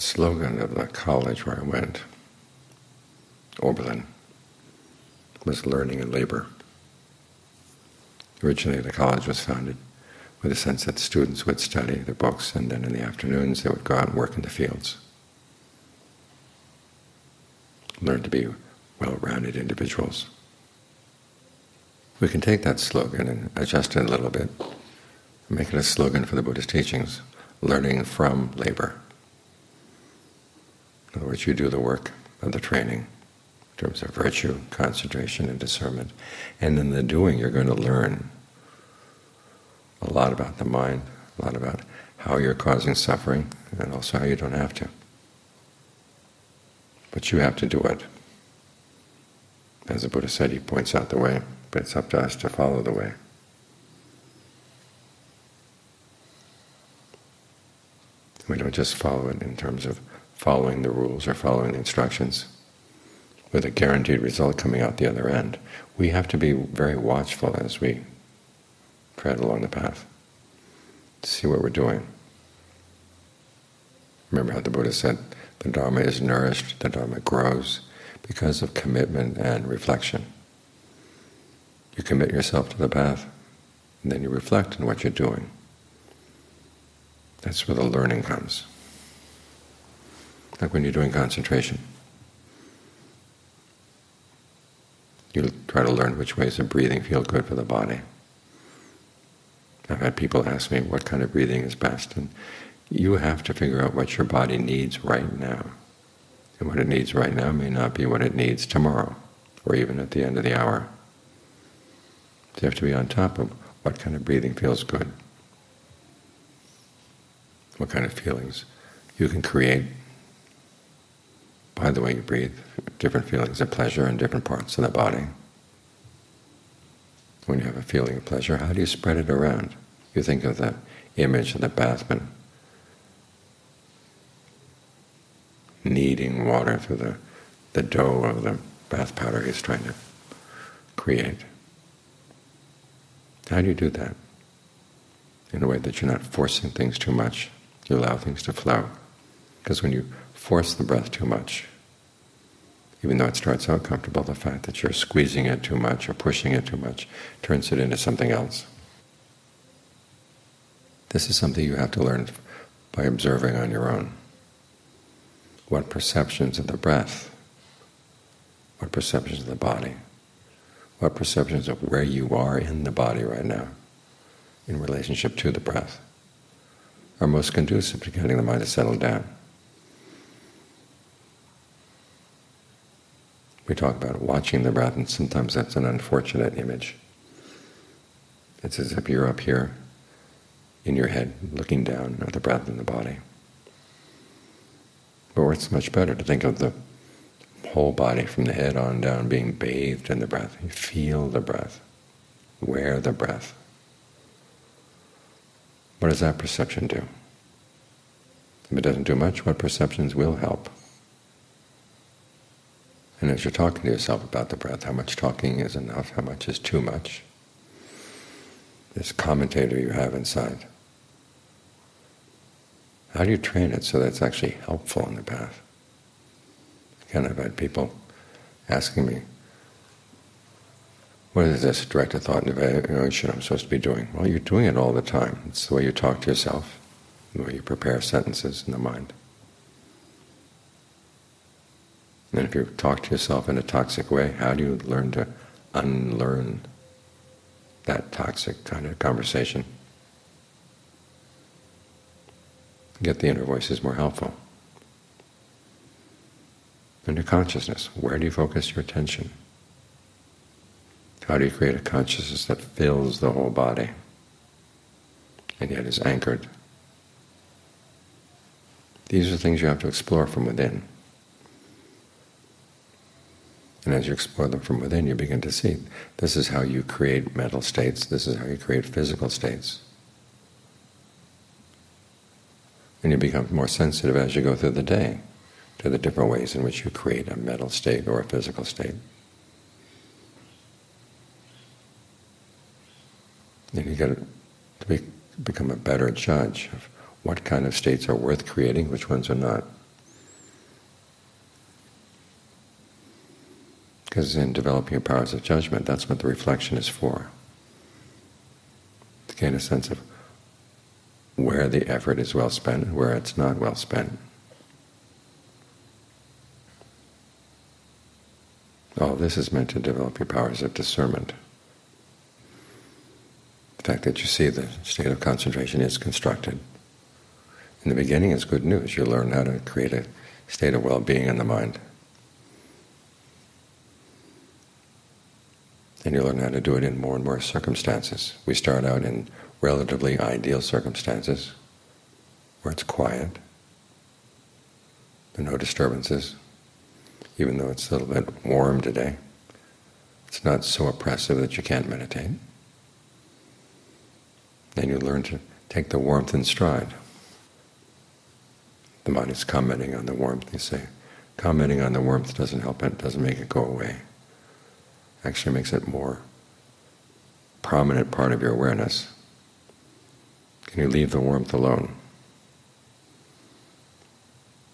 The slogan of the college where I went, Oberlin, was learning and labor. Originally the college was founded with a sense that students would study their books and then in the afternoons they would go out and work in the fields. Learn to be well-rounded individuals. We can take that slogan and adjust it a little bit, make it a slogan for the Buddhist teachings, learning from labor. In other words, you do the work of the training in terms of virtue, concentration, and discernment. And in the doing, you're going to learn a lot about the mind, a lot about how you're causing suffering, and also how you don't have to. But you have to do it. As the Buddha said, he points out the way, but it's up to us to follow the way. We don't just follow it in terms of following the rules or following the instructions with a guaranteed result coming out the other end. We have to be very watchful as we tread along the path to see what we're doing. Remember how the Buddha said, the Dharma is nourished, the Dharma grows because of commitment and reflection. You commit yourself to the path, and then you reflect on what you're doing. That's where the learning comes like when you're doing concentration. You try to learn which ways of breathing feel good for the body. I've had people ask me what kind of breathing is best, and you have to figure out what your body needs right now. And what it needs right now may not be what it needs tomorrow, or even at the end of the hour. So you have to be on top of what kind of breathing feels good, what kind of feelings you can create by the way you breathe, different feelings of pleasure in different parts of the body. When you have a feeling of pleasure, how do you spread it around? You think of the image of the bathman kneading water through the, the dough of the bath powder he's trying to create. How do you do that? In a way that you're not forcing things too much, you allow things to flow. Because when you force the breath too much, even though it starts out comfortable, the fact that you're squeezing it too much or pushing it too much turns it into something else. This is something you have to learn by observing on your own. What perceptions of the breath, what perceptions of the body, what perceptions of where you are in the body right now in relationship to the breath are most conducive to getting the mind to settle down. We talk about watching the breath, and sometimes that's an unfortunate image. It's as if you're up here in your head looking down at the breath in the body. But it's much better to think of the whole body from the head on down being bathed in the breath. You feel the breath, wear the breath. What does that perception do? If it doesn't do much, what perceptions will help? And as you're talking to yourself about the breath, how much talking is enough, how much is too much, this commentator you have inside, how do you train it so that it's actually helpful in the path? Again, I've had people asking me, what is this directed thought and evaluation I'm supposed to be doing? Well, you're doing it all the time. It's the way you talk to yourself, the way you prepare sentences in the mind. And if you talk to yourself in a toxic way, how do you learn to unlearn that toxic kind of conversation? Get the inner voices more helpful. And your consciousness, where do you focus your attention? How do you create a consciousness that fills the whole body and yet is anchored? These are things you have to explore from within. And as you explore them from within, you begin to see this is how you create mental states, this is how you create physical states. And you become more sensitive as you go through the day to the different ways in which you create a mental state or a physical state. And you get to be, become a better judge of what kind of states are worth creating, which ones are not. Because in developing your powers of judgment, that's what the reflection is for. To gain a sense of where the effort is well spent and where it's not well spent. All this is meant to develop your powers of discernment. The fact that you see the state of concentration is constructed. In the beginning it's good news. You learn how to create a state of well-being in the mind. And you learn how to do it in more and more circumstances. We start out in relatively ideal circumstances, where it's quiet, there are no disturbances, even though it's a little bit warm today. It's not so oppressive that you can't meditate. Then you learn to take the warmth in stride. The mind is commenting on the warmth, you say. Commenting on the warmth doesn't help it, doesn't make it go away. Actually makes it more prominent part of your awareness. Can you leave the warmth alone?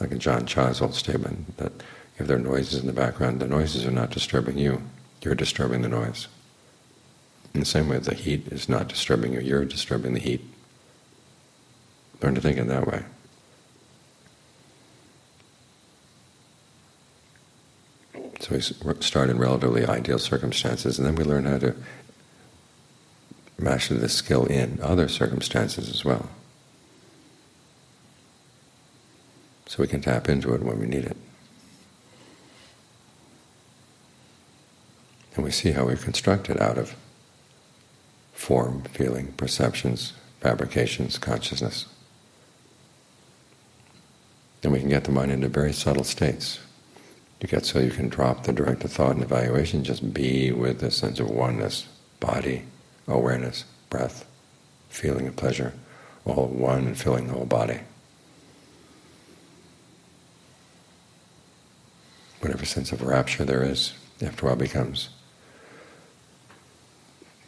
Like in Ajaan Chah's old statement, that if there are noises in the background, the noises are not disturbing you, you're disturbing the noise. In the same way, the heat is not disturbing you, you're disturbing the heat. Learn to think in that way. So we start in relatively ideal circumstances, and then we learn how to master this skill in other circumstances as well. So we can tap into it when we need it. And we see how we construct it out of form, feeling, perceptions, fabrications, consciousness. And we can get the mind into very subtle states. You get so you can drop the direct thought and evaluation, just be with the sense of oneness, body, awareness, breath, feeling of pleasure, all one and filling the whole body. Whatever sense of rapture there is, after a while becomes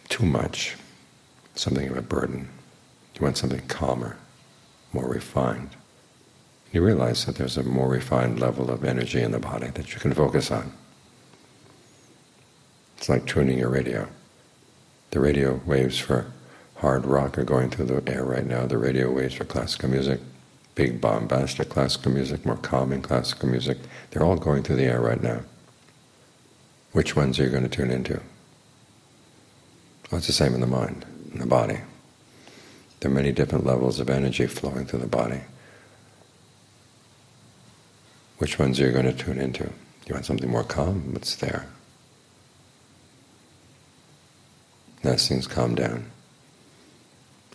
too much, something of a burden. You want something calmer, more refined. You realize that there's a more refined level of energy in the body that you can focus on. It's like tuning your radio. The radio waves for hard rock are going through the air right now. The radio waves for classical music, big bombastic classical music, more calming classical music, they're all going through the air right now. Which ones are you going to tune into? Well, it's the same in the mind, in the body. There are many different levels of energy flowing through the body. Which ones are you going to tune into? You want something more calm? What's there. As things calm down,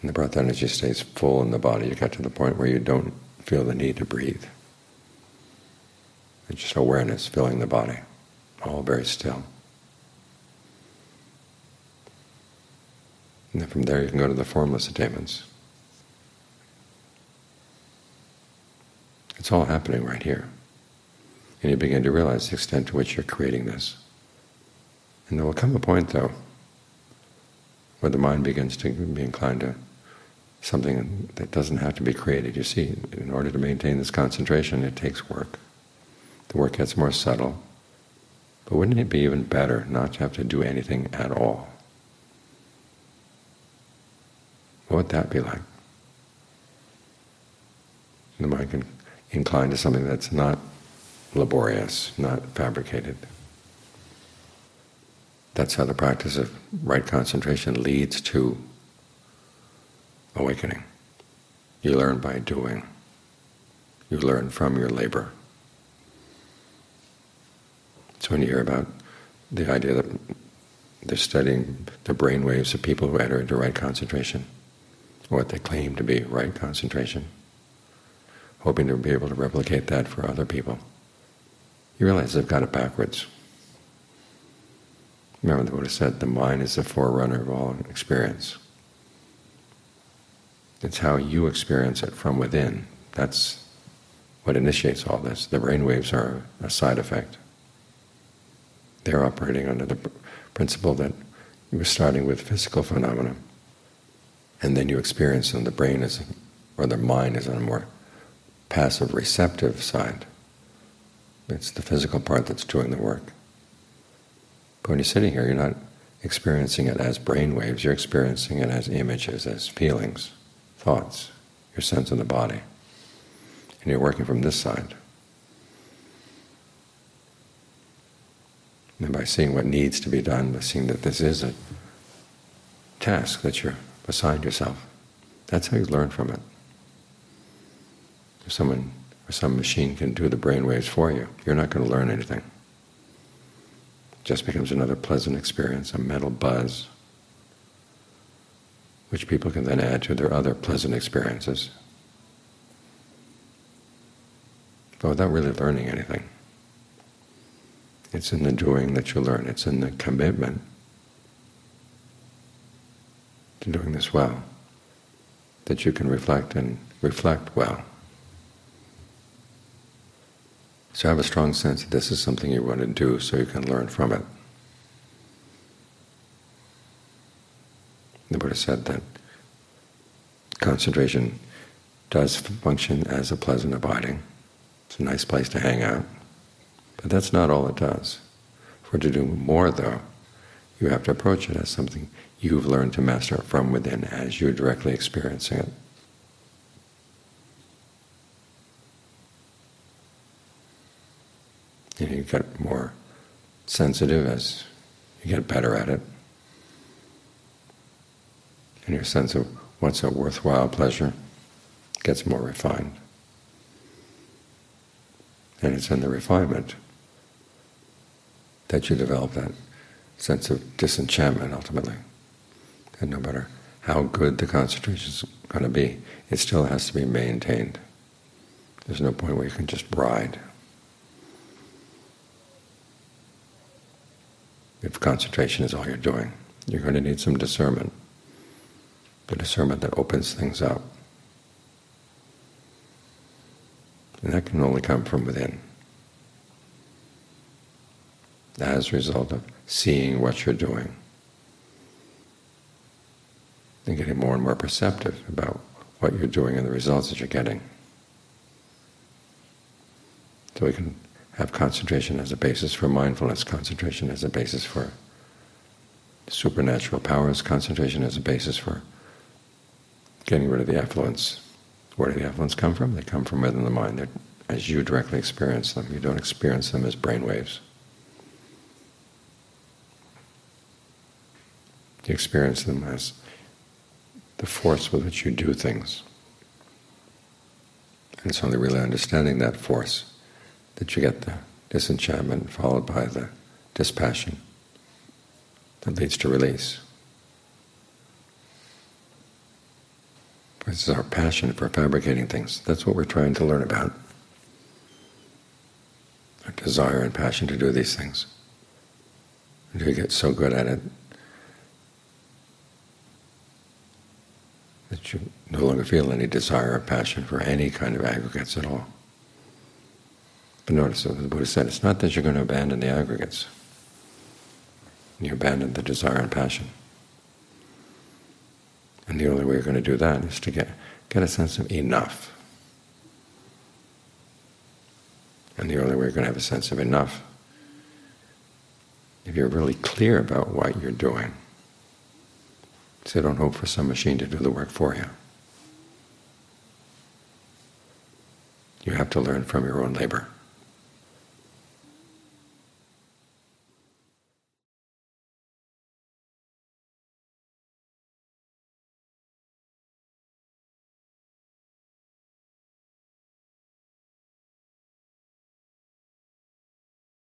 and the breath energy stays full in the body, you get to the point where you don't feel the need to breathe. It's just awareness filling the body, all very still. And then from there you can go to the formless attainments. It's all happening right here. And you begin to realize the extent to which you're creating this. And there will come a point, though, where the mind begins to be inclined to something that doesn't have to be created. You see, in order to maintain this concentration, it takes work. The work gets more subtle. But wouldn't it be even better not to have to do anything at all? What would that be like? The mind can incline to something that's not laborious, not fabricated. That's how the practice of right concentration leads to awakening. You learn by doing. You learn from your labor. So when you hear about the idea that they're studying the brain waves of people who enter into right concentration, or what they claim to be right concentration, hoping to be able to replicate that for other people. You realize they've got it backwards. Remember the Buddha said, the mind is the forerunner of all experience. It's how you experience it from within. That's what initiates all this. The brain waves are a side effect. They're operating under the principle that you are starting with physical phenomena and then you experience them. The brain is, or the mind is on a more passive receptive side. It's the physical part that's doing the work. But when you're sitting here, you're not experiencing it as brain waves, you're experiencing it as images, as feelings, thoughts, your sense of the body. And you're working from this side. And by seeing what needs to be done, by seeing that this is a task that you're assigned yourself, that's how you learn from it. If someone or some machine can do the brain waves for you, you're not going to learn anything. It just becomes another pleasant experience, a mental buzz, which people can then add to their other pleasant experiences, but without really learning anything. It's in the doing that you learn. It's in the commitment to doing this well that you can reflect and reflect well. So have a strong sense that this is something you want to do so you can learn from it. The Buddha said that concentration does function as a pleasant abiding. It's a nice place to hang out. But that's not all it does. For to do more, though, you have to approach it as something you've learned to master from within as you're directly experiencing it. And you get more sensitive as you get better at it. And your sense of what's a worthwhile pleasure gets more refined. And it's in the refinement that you develop that sense of disenchantment ultimately. And no matter how good the concentration is going to be, it still has to be maintained. There's no point where you can just ride. If concentration is all you're doing, you're going to need some discernment, the discernment that opens things up. And that can only come from within as a result of seeing what you're doing and getting more and more perceptive about what you're doing and the results that you're getting. So we can have concentration as a basis for mindfulness, concentration as a basis for supernatural powers, concentration as a basis for getting rid of the effluents. Where do the effluents come from? They come from within the mind. They're, as you directly experience them. You don't experience them as brain waves. You experience them as the force with which you do things. And it's only really understanding that force that you get the disenchantment followed by the dispassion that leads to release. This is our passion for fabricating things. That's what we're trying to learn about. Our desire and passion to do these things. And we get so good at it that you no longer feel any desire or passion for any kind of aggregates at all. But notice what the Buddha said, it's not that you're going to abandon the aggregates. You abandon the desire and passion. And the only way you're going to do that is to get, get a sense of enough. And the only way you're going to have a sense of enough, if you're really clear about what you're doing, so don't hope for some machine to do the work for you. You have to learn from your own labor.